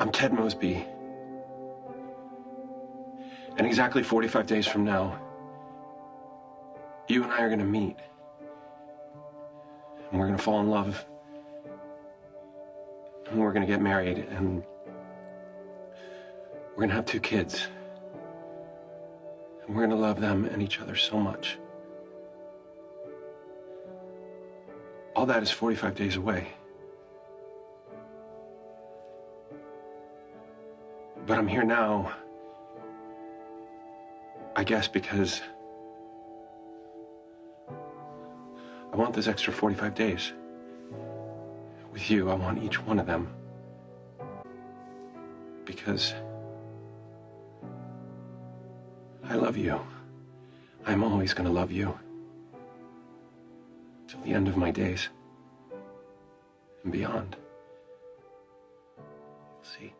I'm Ted Mosby. And exactly 45 days from now, you and I are going to meet. And we're going to fall in love. And we're going to get married. And we're going to have two kids. And we're going to love them and each other so much. All that is 45 days away. But I'm here now, I guess, because I want this extra 45 days. With you, I want each one of them. Because I love you. I'm always going to love you. Till the end of my days. And beyond. See.